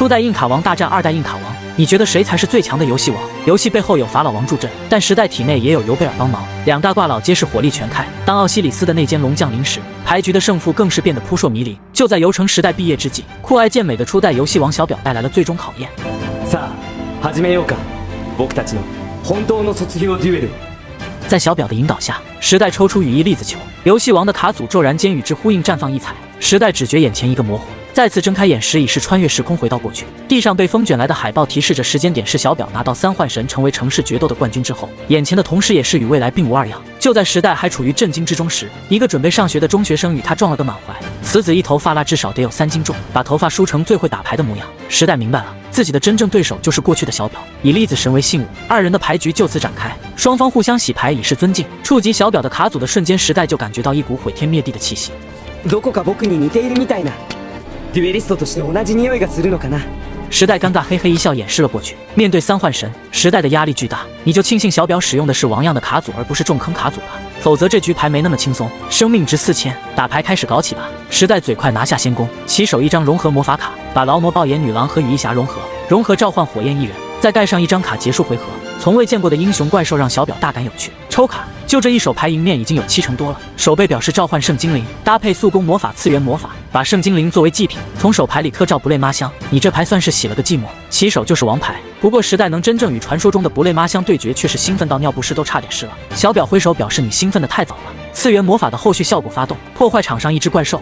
初代硬卡王大战二代硬卡王，你觉得谁才是最强的游戏王？游戏背后有法老王助阵，但时代体内也有尤贝尔帮忙，两大挂老皆是火力全开。当奥西里斯的那间龙降临时，牌局的胜负更是变得扑朔迷离。就在游城时代毕业之际，酷爱健美的初代游戏王小表带来了最终考验。さあ、始めようか。僕たちの本当の卒業デュエル。在小表的引导下，时代抽出羽翼粒子球，游戏王的卡组骤然间与之呼应，绽放异彩。时代只觉眼前一个模糊。 再次睁开眼时，已是穿越时空回到过去。地上被风卷来的海报提示着时间点是小表拿到三幻神，成为城市决斗的冠军之后。眼前的同时也是与未来并无二样。就在时代还处于震惊之中时，一个准备上学的中学生与他撞了个满怀。此子一头发蜡至少得有三斤重，把头发梳成最会打牌的模样。时代明白了，自己的真正对手就是过去的小表。以粒子神为信物，二人的牌局就此展开。双方互相洗牌以示尊敬。触及小表的卡组的瞬间，时代就感觉到一股毁天灭地的气息。どこか僕に似ているみたいな。 デュエリストとして同じ匂いがするのかな。时代尴尬，嘿嘿一笑，掩饰了过去。面对三幻神，时代的压力巨大。你就庆幸小表使用的是王样的卡组，而不是重坑卡组吧，否则这局牌没那么轻松。生命值四千，打牌开始搞起吧。时代嘴快拿下先攻，起手一张融合魔法卡，把劳模、爆炎女郎和羽翼侠融合，融合召唤火焰一人，再盖上一张卡结束回合。 从未见过的英雄怪兽让小表大感有趣。抽卡，就这一手牌，赢面已经有七成多了。手背表示召唤圣精灵，搭配速攻魔法次元魔法，把圣精灵作为祭品，从手牌里刻召不累妈香。你这牌算是洗了个寂寞。起手就是王牌，不过时代能真正与传说中的不累妈香对决，却是兴奋到尿不湿都差点湿了。小表挥手表示你兴奋的太早了。次元魔法的后续效果发动，破坏场上一只怪兽。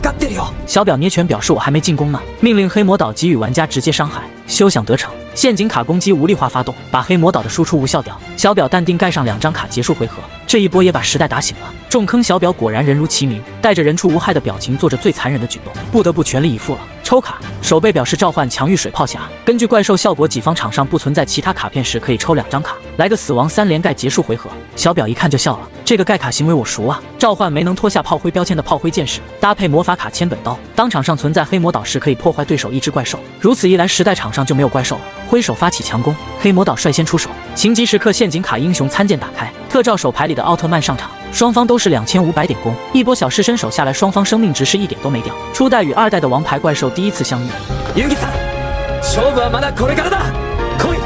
バカブラックマジシャンに見とれてる場合か分かってるよ。小表捏拳表示我还没进攻呢，命令黑魔岛给予玩家直接伤害，休想得逞。陷阱卡攻击无力化发动，把黑魔岛的输出无效掉。小表淡定盖上两张卡结束回合，这一波也把时代打醒了。重坑小表果然人如其名，带着人畜无害的表情做着最残忍的举动，不得不全力以赴了。 抽卡，手背表示召唤强欲水炮侠，根据怪兽效果，己方场上不存在其他卡片时可以抽两张卡，来个死亡三连盖结束回合。小表一看就笑了，这个盖卡行为我熟啊！召唤没能脱下炮灰标签的炮灰剑士，搭配魔法卡千本刀，当场上存在黑魔岛时可以破坏对手一只怪兽，如此一来时代场上就没有怪兽了。挥手发起强攻，黑魔岛率先出手，情急时刻陷阱卡英雄参见打开，特召手牌里的奥特曼上场，双方都是两千五百点攻，一波小试身手下来，双方生命值是一点都没掉。初代与二代的王牌怪兽第一次相遇，ユギさん、勝負はまだこれからだ。来い、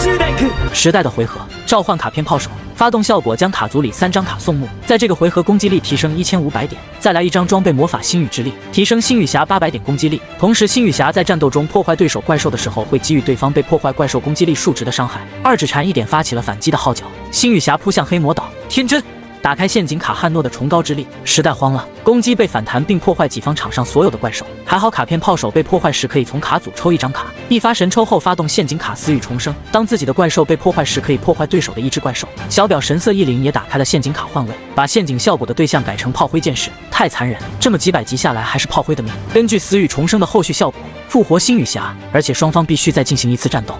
10代君。时代的回合召唤卡片炮手。发动效果将卡组里三张卡送木，在这个回合攻击力提升一千五百点，再来一张装备魔法星雨之力，提升星雨侠八百点攻击力。同时，星雨侠在战斗中破坏对手怪兽的时候，会给予对方被破坏怪兽攻击力数值的伤害。二指禅一点发起了反击的号角，星雨侠扑向黑魔岛，天真。 打开陷阱卡汉诺的崇高之力，时代慌了，攻击被反弹并破坏己方场上所有的怪兽。还好卡片炮手被破坏时可以从卡组抽一张卡，一发神抽后发动陷阱卡死与重生。当自己的怪兽被破坏时，可以破坏对手的一只怪兽。小表神色一凛，也打开了陷阱卡换位，把陷阱效果的对象改成炮灰剑士。太残忍，这么几百级下来还是炮灰的命。根据死与重生的后续效果，复活星雨侠，而且双方必须再进行一次战斗。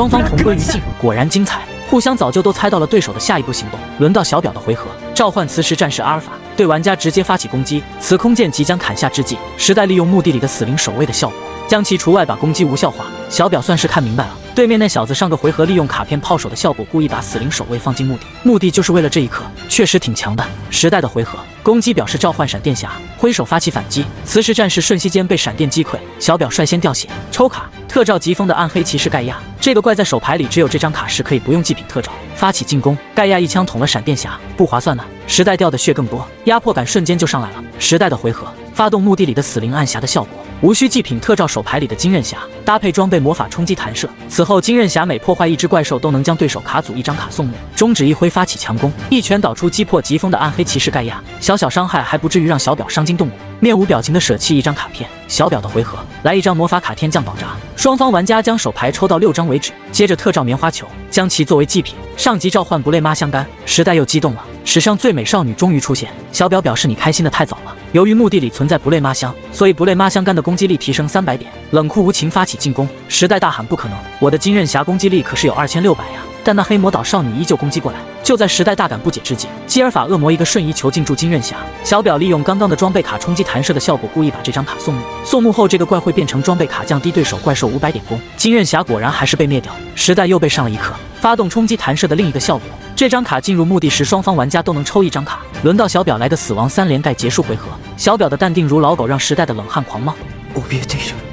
双方同归于尽，果然精彩。互相早就都猜到了对手的下一步行动。轮到小表的回合，召唤磁石战士阿尔法，对玩家直接发起攻击。磁空剑即将砍下之际，时代利用墓地里的死灵守卫的效果，将其除外，把攻击无效化。小表算是看明白了，对面那小子上个回合利用卡片炮手的效果，故意把死灵守卫放进墓地，目的就是为了这一刻。确实挺强的。时代的回合，攻击表示召唤闪电侠，挥手发起反击。磁石战士瞬息间被闪电击溃，小表率先掉血。抽卡，特召疾风的暗黑骑士盖亚。这个怪在手牌里只有这张卡时可以不用祭品特召，发起进攻。盖亚一枪捅了闪电侠，不划算呢。时代掉的血更多，压迫感瞬间就上来了。时代的回合，发动墓地里的死灵暗侠的效果，无需祭品特召手牌里的金刃侠，搭配装备魔法冲击弹射。此后金刃侠每破坏一只怪兽，都能将对手卡组一张卡送墓。中指一挥发起强攻，一拳导出击破疾风的暗黑骑士盖亚，小小伤害还不至于让小表伤筋动骨。面无表情的舍弃一张卡片，小表的回合来一张魔法卡天降宝闸，双方玩家将手牌抽到六张为止，接着特召棉花球，将其作为祭品，上级召唤不累妈香干。时代又激动了，史上最美少女终于出现。小表表示你开心的太早了。由于墓地里存在不累妈香，所以不累妈香干的攻击力提升三百点。冷酷无情发起起进攻，时代大喊不可能，我的金刃侠攻击力可是有二千六百呀！ 但那黑魔导少女依旧攻击过来。就在时代大感不解之际，基尔法恶魔一个瞬移球进驻金刃匣，小表利用刚刚的装备卡冲击弹射的效果，故意把这张卡送木。送木后，这个怪会变成装备卡，降低对手怪兽五百点攻。金刃匣果然还是被灭掉，时代又被上了一课。发动冲击弹射的另一个效果，这张卡进入墓地时，双方玩家都能抽一张卡。轮到小表来的死亡三连盖结束回合，小表的淡定如老狗，让时代的冷汗狂冒。怯えている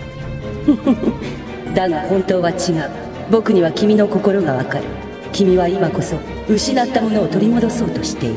だが本当は違う僕には君の心がわかる君は今こそ失ったものを取り戻そうとしている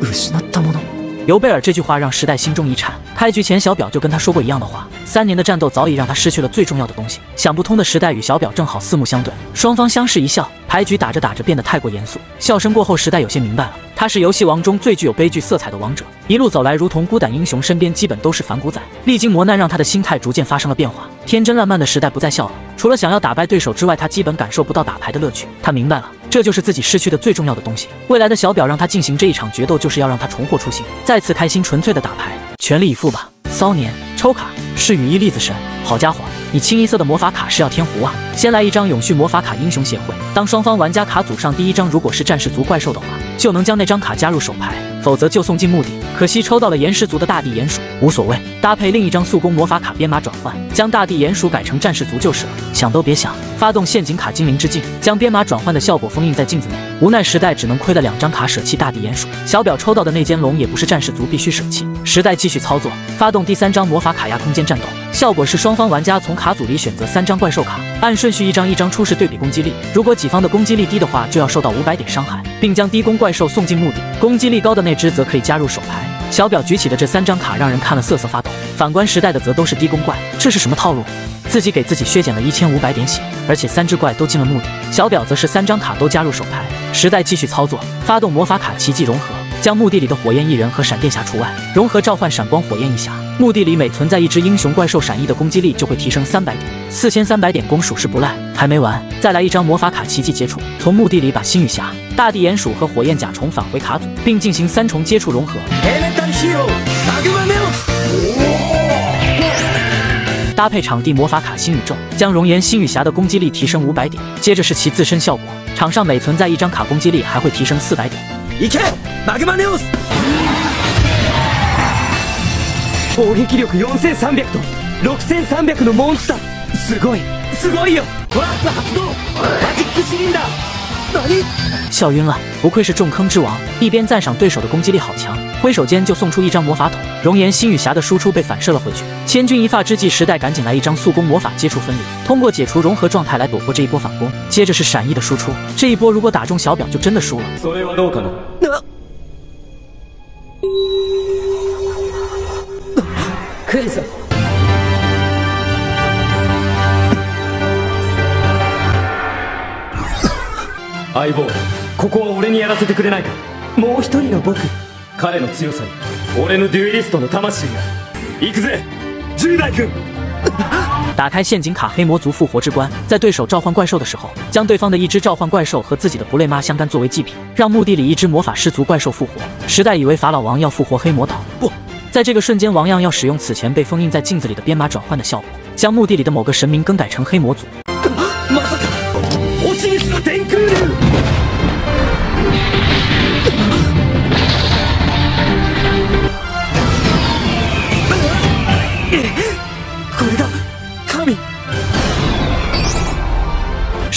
失ったもの尤贝尔这句话让时代心中一颤。开局前，小表就跟他说过一样的话。三年的战斗早已让他失去了最重要的东西。想不通的时代与小表正好四目相对，双方相视一笑。牌局打着打着变得太过严肃。笑声过后，时代有些明白了， 他是游戏王中最具有悲剧色彩的王者。一路走来，如同孤胆英雄，身边基本都是反骨仔。历经磨难，让他的心态逐渐发生了变化。天真烂漫的时代不再笑了，除了想要打败对手之外，他基本感受不到打牌的乐趣。他明白了，这就是自己失去的最重要的东西。未来的小表让他进行这一场决斗，就是要让他重获初心，再次开心纯粹的打牌，全力以赴吧。骚年抽卡是羽翼粒子神，好家伙，你清一色的魔法卡是要天胡啊！先来一张永续魔法卡英雄协会，当双方玩家卡组上第一张如果是战士族怪兽的话，就能将那张卡加入手牌，否则就送进墓地。可惜抽到了岩石族的大地鼹鼠，无所谓，搭配另一张速攻魔法卡编码转换，将大地鼹鼠改成战士族就是了。想都别想，发动陷阱卡精灵之镜，将编码转换的效果封印在镜子内。无奈时代只能亏了两张卡，舍弃大地鼹鼠。小表抽到的那间龙也不是战士族，必须舍弃。时代继续操作，发动第三张魔法卡压空间战斗，效果是双方玩家从卡组里选择三张怪兽卡，按顺序一张一张出示对比攻击力。如果己方的攻击力低的话，就要受到五百点伤害，并将低攻怪兽送进墓地。攻击力高的那只则可以加入手牌。小表举起的这三张卡让人看了瑟瑟发抖，反观时代的则都是低攻怪，这是什么套路？自己给自己削减了一千五百点血，而且三只怪都进了墓地。小表则是三张卡都加入手牌。时代继续操作，发动魔法卡奇迹融合，将墓地里的火焰异人和闪电侠除外，融合召唤闪光火焰一侠。墓地里每存在一只英雄怪兽，闪翼的攻击力就会提升三百点，四千三百点攻属实不赖。还没完，再来一张魔法卡奇迹接触，从墓地里把星羽侠、大地鼹鼠和火焰甲虫返回卡组，并进行三重接触融合。エレメンタルヒーローマグマネオス搭配场地魔法卡新宇宙，将熔岩星羽侠的攻击力提升五百点。接着是其自身效果，场上每存在一张卡攻击力还会提升四百点。 行け!マグマネオス!攻撃力4300と6300のモンスター。すごい。すごいよ。トラップ発動!マジックシリンダー!何笑晕了，不愧是重坑之王。一边赞赏对手的攻击力好强，挥手间就送出一张魔法桶，熔岩星羽侠的输出被反射了回去。千钧一发之际，时代赶紧来一张速攻魔法接触分离，通过解除融合状态来躲过这一波反攻。接着是闪翼的输出，这一波如果打中小表，就真的输了。それはどう 相棒ここは俺にやらせてくれないかもう一人の僕彼の強さに俺のデュエリストの魂が行くぜ10代君打开陷阱卡黑魔族复活之关，在对手召唤怪兽的时候，将对方的一只召唤怪兽和自己的不累妈相干作为祭品，让墓地里一只魔法师族怪兽复活。时代以为法老王要复活黑魔岛，不在这个瞬间，王样要使用此前被封印在镜子里的编码转换的效果，将墓地里的某个神明更改成黑魔族。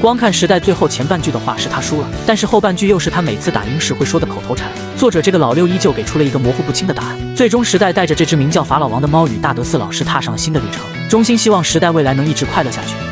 光看时代最后前半句的话是他输了，但是后半句又是他每次打赢时会说的口头禅。作者这个老六依旧给出了一个模糊不清的答案。最终，时代带着这只名叫法老王的猫与大德寺老师踏上了新的旅程，衷心希望时代未来能一直快乐下去。